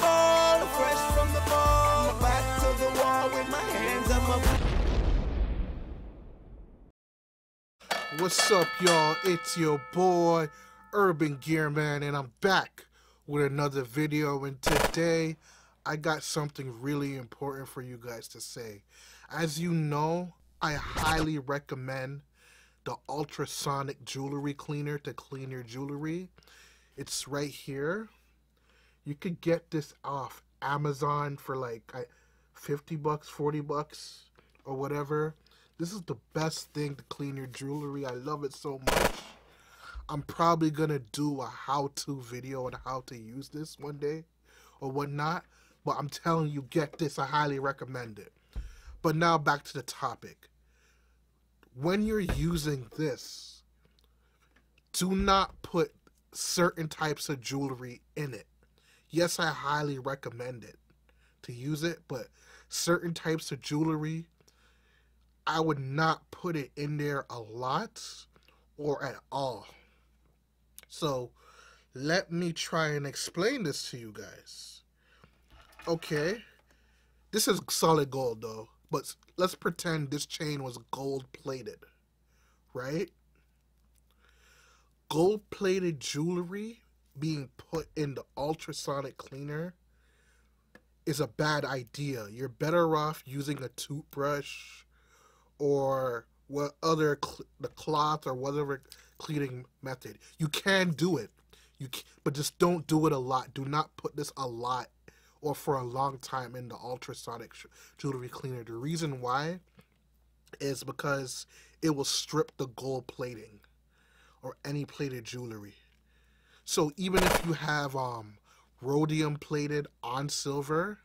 ball, fresh from the ball. Back to the wall with my hands. My... What's up, y'all? It's your boy, Urban Gear Man, and I'm back with another video. And today, I got something really important for you guys to say. As you know, I highly recommend the ultrasonic jewelry cleaner to clean your jewelry. It's right here. You could get this off Amazon for like 50 bucks, 40 bucks, or whatever. This is the best thing to clean your jewelry. I love it so much. I'm probably gonna do a how-to video on how to use this one day or whatnot. But I'm telling you, get this. I highly recommend it. But now back to the topic. When you're using this, do not put certain types of jewelry in it. Yes, I highly recommend it to use it, but certain types of jewelry I would not put it in there a lot or at all. So let me try and explain this to you guys. Okay, this is solid gold though, but let's pretend this chain was gold plated, right? Gold plated jewelry being put in the ultrasonic cleaner is a bad idea. You're better off using a toothbrush or what other cl- the cloth or whatever cleaning method. You can do it. You can, but just don't do it a lot. Do not put this a lot or for a long time in the ultrasonic sh- jewelry cleaner. The reason why is because it will strip the gold plating or any plated jewelry. So even if you have um rhodium plated on silver,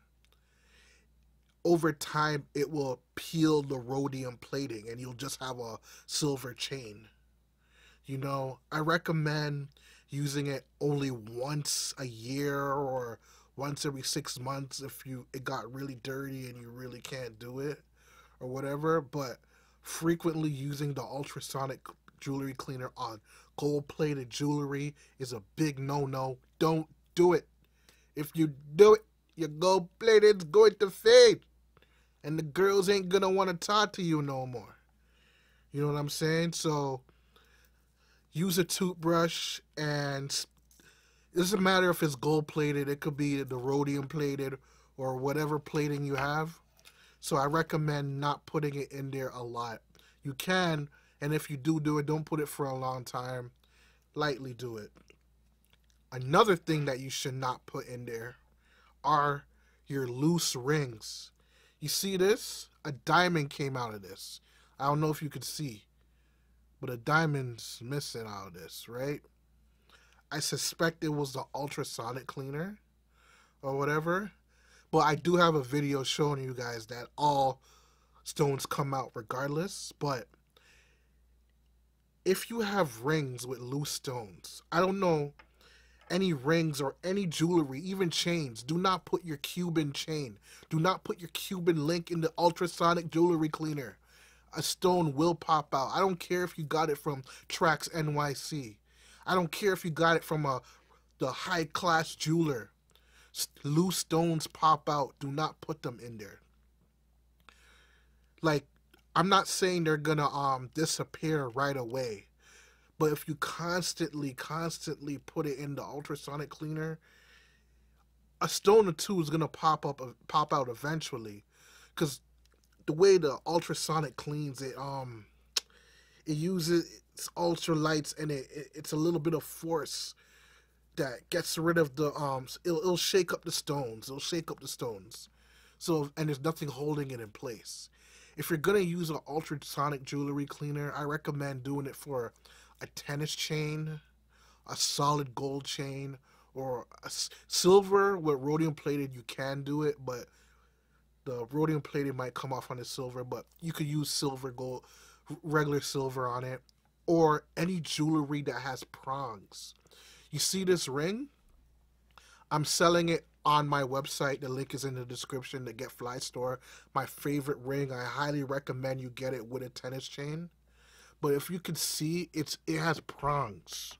over time it will peel the rhodium plating and you'll just have a silver chain. You know, I recommend using it only once a year or once every six months if you it got really dirty and you really can't do it or whatever. But frequently using the ultrasonic jewelry cleaner on gold plated jewelry is a big no no. Don't do it. If you do it, your gold plated's going to fade and the girls ain't gonna want to talk to you no more. You know what I'm saying? So use a toothbrush and it doesn't matter if it's gold plated, it could be the rhodium plated or whatever plating you have. So I recommend not putting it in there a lot. You can, and if you do do it, don't put it for a long time. Lightly do it. Another thing that you should not put in there are your loose rings. You see this? A diamond came out of this. I don't know if you could see, but a diamond's missing out of this, right? I suspect it was the ultrasonic cleaner or whatever. But I do have a video showing you guys that all stones come out regardless. But if you have rings with loose stones, I don't know any rings or any jewelry, even chains. Do not put your Cuban chain. Do not put your Cuban link in the ultrasonic jewelry cleaner. A stone will pop out. I don't care if you got it from Trax NYC. I don't care if you got it from a the high class jeweler. Loose stones pop out. Do not put them in there. Like I'm not saying they're gonna um disappear right away but if you constantly, constantly put it in the ultrasonic cleaner, a stone or two is gonna pop up, pop out eventually, because the way the ultrasonic cleans it, um, it uses ultra lights and it, it it's a little bit of force that gets rid of the um. It'll, it'll shake up the stones. It'll shake up the stones. So and there's nothing holding it in place. If you're gonna use an ultrasonic jewelry cleaner, I recommend doing it for a tennis chain, a solid gold chain, or a silver with rhodium plated. You can do it, but the rhodium plated might come off on the silver. But you could use silver, gold, regular silver on it, or any jewelry that has prongs. You see this ring? I'm selling it on my website. The link is in the description. The Get Fly store. My favorite ring. I highly recommend you get it with a tennis chain but if you can see, it's it has prongs.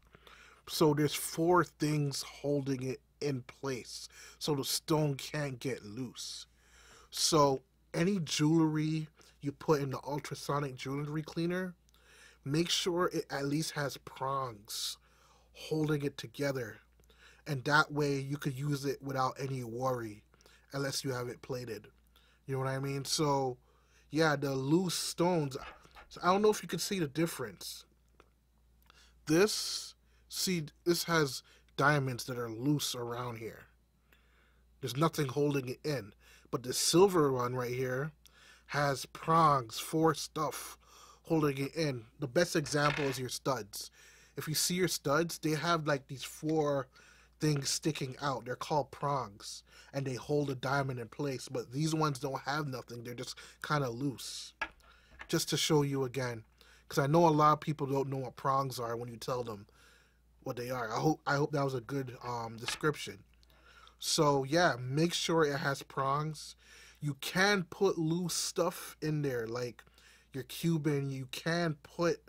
So there's four things holding it in place so the stone can't get loose. So any jewelry you put in the ultrasonic jewelry cleaner, make sure it at least has prongs holding it together. And that way you could use it without any worry unless you have it plated. You know what I mean? So yeah, the loose stones. So I don't know if you can see the difference. This, see, this has diamonds that are loose around here. There's nothing holding it in. But the silver one right here has prongs for stuff holding it in. The best example is your studs. If you see your studs, they have like these four things sticking out. They're called prongs and they hold a diamond in place. But these ones don't have nothing. They're just kind of loose. Just to show you again. Because I know a lot of people don't know what prongs are when you tell them what they are. I hope I hope that was a good um, description. So yeah, make sure it has prongs. You can put loose stuff in there, like your Cuban. You can put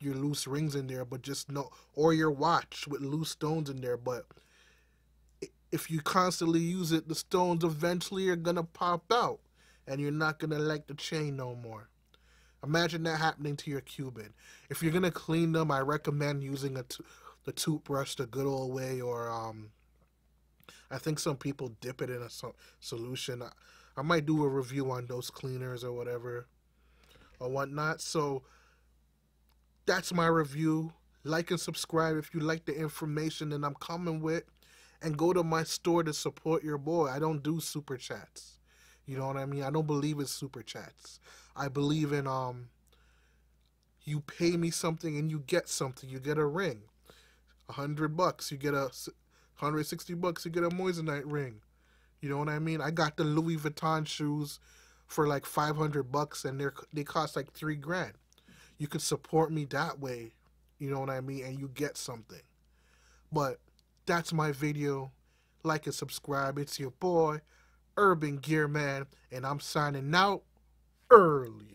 your loose rings in there, but just no, or your watch with loose stones in there. But if you constantly use it, the stones eventually are gonna pop out, and you're not gonna like the chain no more. Imagine that happening to your Cuban. If you're gonna clean them, I recommend using a the toothbrush the good old way, or um, I think some people dip it in a so solution. I, I might do a review on those cleaners or whatever or whatnot. So that's my review. Like and subscribe if you like the information that I'm coming with. And go to my store to support your boy. I don't do super chats. You know what I mean? I don't believe in super chats. I believe in um you pay me something and you get something. You get a ring. A hundred bucks, you get a 160 bucks, you get a moissanite ring. You know what I mean? I got the Louis Vuitton shoes for like 500 bucks and they're they cost like 3 grand. You could support me that way. You know what I mean? And you get something. But that's my video. Like and subscribe. It's your boy, Urban Gear Man, and I'm signing out early.